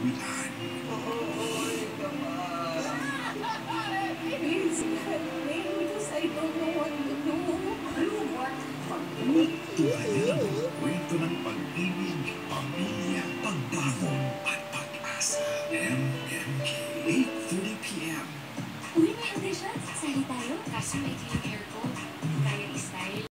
kawilaan. Please let me because I don't know what to do. Tulad ng mga kwento ng pag-ibig, pamilya, pagbangon, at pag-asa. MMK, 8.30pm. Uy, may handa. Sali tayo. Kasi may clean.